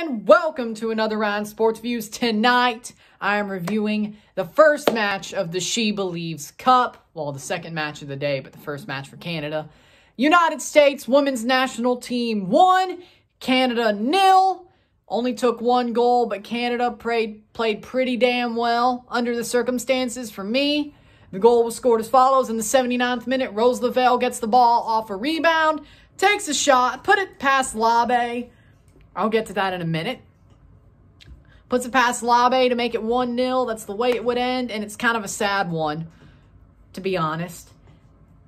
and welcome to another Ryan's Sports Reviews. Tonight, I am reviewing the first match of the SheBelieves Cup. Well, the second match of the day, but the first match for Canada. United States women's national team one, Canada nil. Only took one goal, but Canada played, played pretty damn well under the circumstances for me. The goal was scored as follows. In the 79th minute, Rose Lavelle gets the ball off a rebound, takes a shot, put it past Labbé. I'll get to that in a minute. Puts it past Labbé to make it 1-0. That's the way it would end, and it's kind of a sad one, to be honest.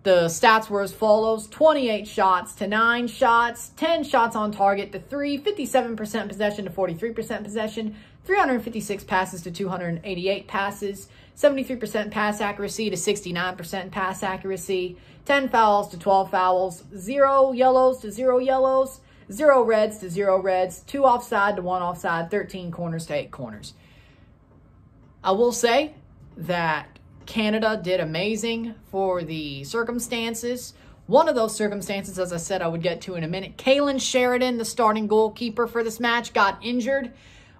The stats were as follows. 28 shots to 9 shots, 10 shots on target to 3, 57% possession to 43% possession, 356 passes to 288 passes, 73% pass accuracy to 69% pass accuracy, 10 fouls to 12 fouls, 0 yellows to 0 yellows, zero reds to zero reds, two offside to one offside, 13 corners to eight corners. I will say that Canada did amazing for the circumstances. One of those circumstances, as I said, I would get to in a minute. Kailen Sheridan, the starting goalkeeper for this match, got injured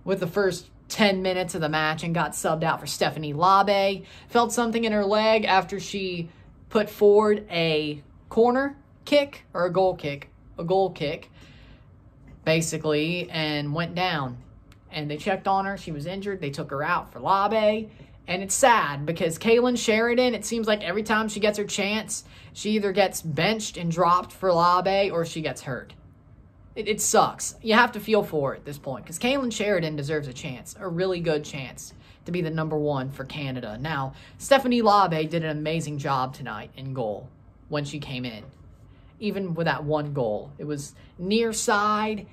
with the first 10 minutes of the match and got subbed out for Stephanie Labbé. Felt something in her leg after she put forward a corner kick or a goal kick, a goal kick basically, and went down. And they checked on her. She was injured. They took her out for Labbé. And it's sad because Kailen Sheridan, it seems like every time she gets her chance, she either gets benched and dropped for Labbé or she gets hurt. It, it sucks. You have to feel for it at this point because Kailen Sheridan deserves a chance, a really good chance to be the number one for Canada. Now, Stephanie Labbé did an amazing job tonight in goal when she came in even with that one goal. It was near side.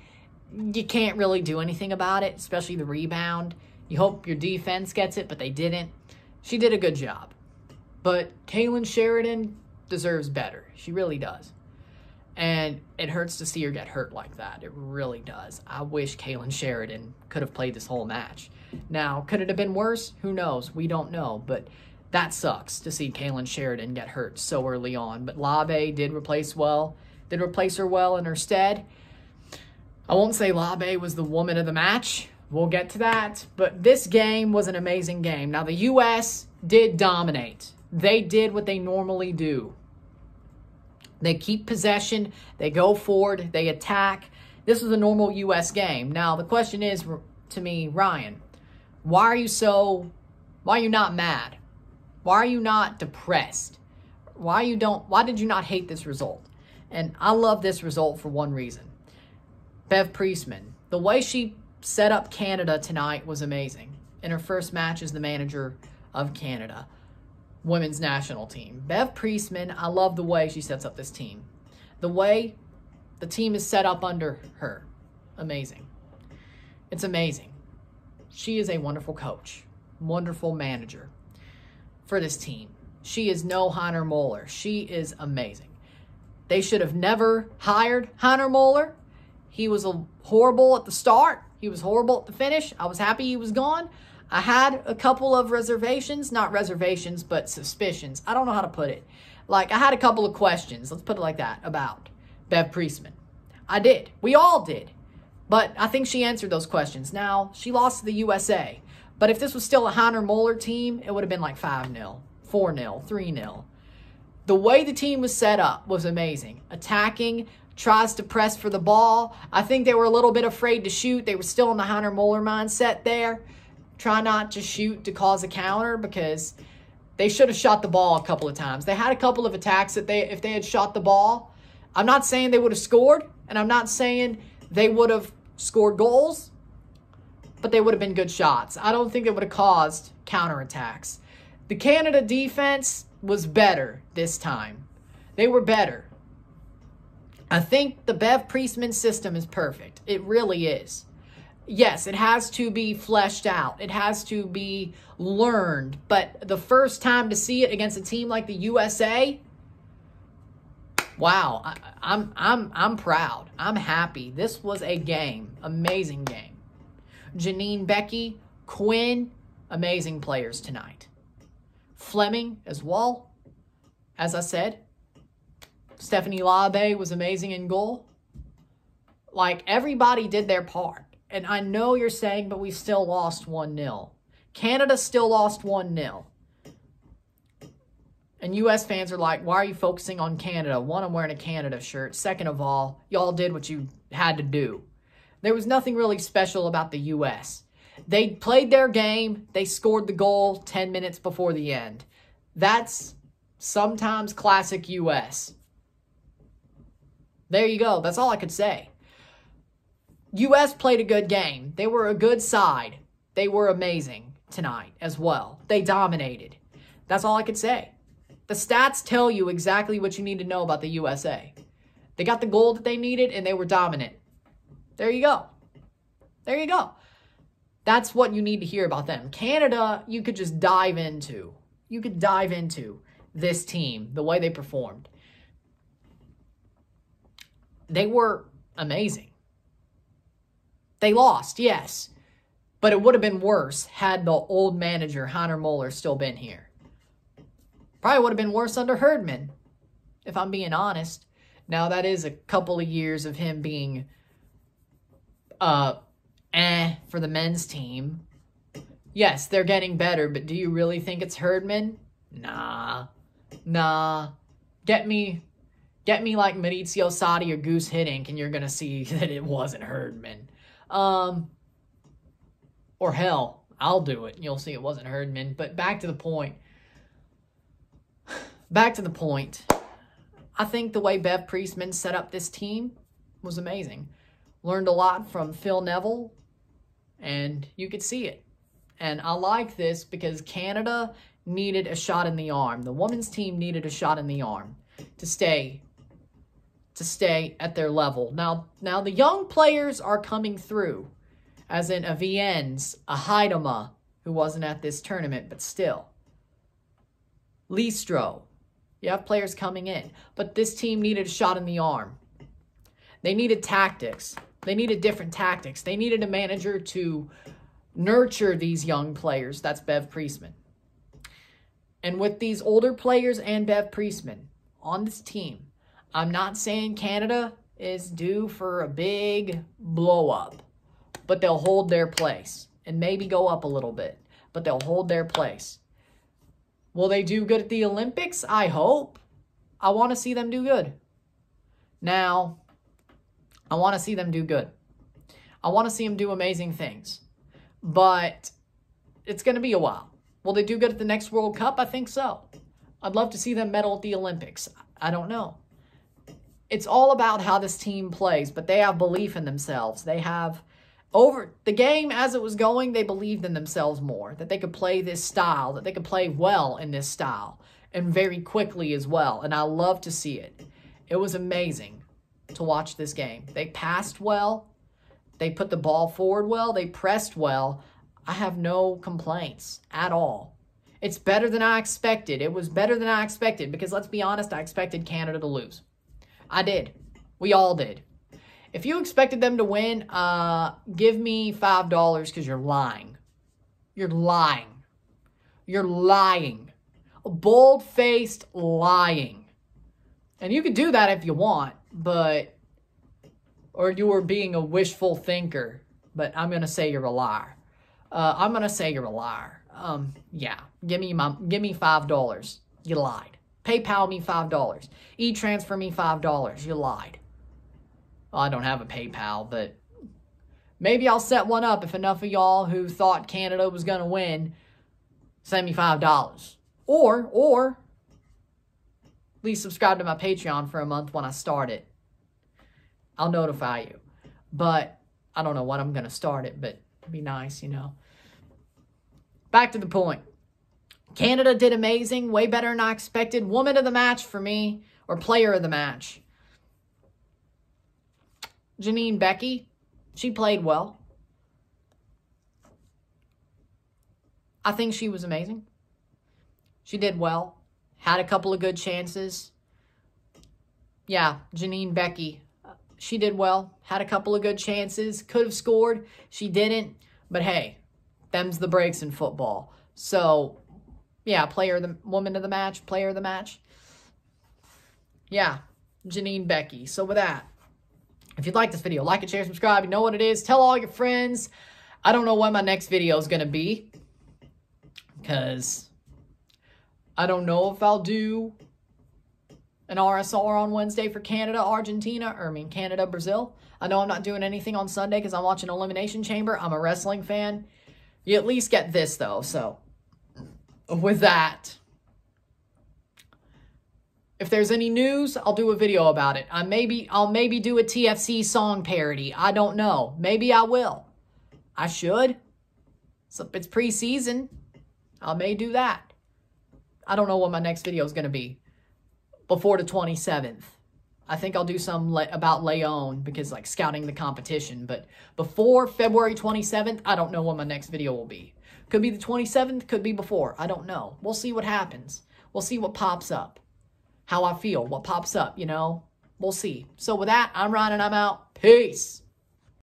You can't really do anything about it, especially the rebound. You hope your defense gets it, but they didn't. She did a good job. But Kailen Sheridan deserves better. She really does. And it hurts to see her get hurt like that. It really does. I wish Kailen Sheridan could have played this whole match. Now, could it have been worse? Who knows? We don't know. But that sucks to see Kailen Sheridan get hurt so early on. But Labbé did replace well, did replace her well in her stead. I won't say Labbé was the woman of the match. We'll get to that. But this game was an amazing game. Now, the U.S. did dominate. They did what they normally do. They keep possession. They go forward. They attack. This was a normal U.S. game. Now, the question is to me, Ryan, why are you so, why are you not mad? Why are you not depressed? Why you don't why did you not hate this result? And I love this result for one reason. Bev Priestman, the way she set up Canada tonight was amazing. In her first match as the manager of Canada women's national team. Bev Priestman, I love the way she sets up this team. The way the team is set up under her. Amazing. It's amazing. She is a wonderful coach, wonderful manager for this team. She is no Heiner Moeller. She is amazing. They should have never hired Heiner Moeller. He was horrible at the start. He was horrible at the finish. I was happy he was gone. I had a couple of reservations, not reservations, but suspicions. I don't know how to put it. Like, I had a couple of questions, let's put it like that, about Bev Priestman. I did. We all did. But I think she answered those questions. Now, she lost to the USA. But if this was still a Heiner Moeller team, it would have been like 5 0, 4 0, 3 0. The way the team was set up was amazing. Attacking, tries to press for the ball. I think they were a little bit afraid to shoot. They were still in the Heiner Moeller mindset there. Try not to shoot to cause a counter because they should have shot the ball a couple of times. They had a couple of attacks that they if they had shot the ball. I'm not saying they would have scored, and I'm not saying they would have scored goals, but they would have been good shots. I don't think it would have caused counterattacks. The Canada defense was better this time. They were better. I think the Bev Priestman system is perfect. It really is. Yes, it has to be fleshed out. It has to be learned. But the first time to see it against a team like the USA, wow, I, I'm I'm I'm proud. I'm happy. This was a game, amazing game. Janine Beckie, Quinn, amazing players tonight. Fleming as well. As I said, Stephanie Labbé was amazing in goal. Like, everybody did their part. and I know you're saying, but we still lost 1 0. Canada still lost 1 0. And US fans are like, why are you focusing on Canada? One, I'm wearing a Canada shirt. Second of all, y'all did what you had to do. There was nothing really special about the US. They played their game, they scored the goal 10 minutes before the end. That's sometimes classic US. There you go. That's all I could say. US played a good game. They were a good side. They were amazing tonight as well. They dominated. That's all I could say. The stats tell you exactly what you need to know about the USA. They got the goal that they needed and they were dominant. There you go. There you go. That's what you need to hear about them. Canada, you could just dive into. You could dive into this team, the way they performed. They were amazing. They lost, yes. But it would have been worse had the old manager, Heiner Moeller, still been here. Probably would have been worse under Herdman, if I'm being honest. Now, that is a couple of years of him being uh, eh for the men's team. Yes, they're getting better, but do you really think it's Herdman? Nah. Nah. Get me get me like Maurizio Sarri or Guus Hiddink and you're to see that it wasn't Herdman. Um or hell, I'll do it. You'll see it wasn't Herdman, but back to the point back to the point. I think the way Bev Priestman set up this team was amazing. Learned a lot from Phil Neville, and you could see it. And I like this because Canada needed a shot in the arm. The women's team needed a shot in the arm to stay to stay at their level. Now, now the young players are coming through, as in a Viens, a Huitema, who wasn't at this tournament, but still. Listro, you have players coming in. But this team needed a shot in the arm. They needed tactics. They needed different tactics. They needed a manager to nurture these young players. That's Bev Priestman. And with these older players and Bev Priestman on this team, I'm not saying Canada is due for a big blow up, but they'll hold their place and maybe go up a little bit, but they'll hold their place. Will they do good at the Olympics? I hope. I want to see them do good. Now, I want to see them do good. I want to see them do amazing things. But it's going to be a while. Will they do good at the next World Cup? I think so. I'd love to see them medal at the Olympics. I don't know. It's all about how this team plays, but they have belief in themselves. They have over the game as it was going, they believed in themselves more, that they could play this style, that they could play well in this style, and very quickly as well. And I love to see it. It was amazing to watch this game. They passed well, they put the ball forward well, they pressed well. I have no complaints at all. It's better than I expected. It was better than I expected because let's be honest, I expected Canada to lose. I did. We all did. If you expected them to win, uh, give me $5 because you're lying. You're lying. You're lying. Bold-faced lying. And you could do that if you want, but... Or you were being a wishful thinker, but I'm going to say you're a liar. Uh, I'm going to say you're a liar. Um, yeah, give me my, give me $5. You lied. PayPal me $5. E-transfer me $5. You lied. Well, I don't have a PayPal, but maybe I'll set one up if enough of y'all who thought Canada was going to win send me $5. Or, or, please subscribe to my Patreon for a month when I start it. I'll notify you. But I don't know when I'm going to start it, but be nice, you know. Back to the point. Canada did amazing, way better than I expected. Woman of the match for me, or player of the match. Janine Beckie, she played well. I think she was amazing. She did well. Had a couple of good chances. Yeah, Janine Beckie, she did well. Had a couple of good chances. Could have scored. She didn't. But hey, them's the breaks in football. So, yeah, player the woman of the match, player of the match. Yeah, Janine Beckie. So with that, If you'd like this video, like it, share, subscribe. You know what it is. Tell all your friends. I don't know when my next video is going to be. Because I don't know if I'll do an RSR on Wednesday for Canada, Argentina, or I mean Canada, Brazil. I know I'm not doing anything on Sunday because I'm watching Elimination Chamber. I'm a wrestling fan. You at least get this though. So with that, if there's any news, I'll do a video about it. I maybe I'll maybe do a TFC song parody. I don't know. Maybe I will. I should. So it's preseason. I may do that. I don't know what my next video is going to be before the 27th. I think I'll do some le about Leon because like scouting the competition. But before February 27th, I don't know when my next video will be. Could be the 27th, could be before. I don't know. We'll see what happens. We'll see what pops up. How I feel, what pops up, you know. We'll see. So with that, I'm Ryan and I'm out. Peace.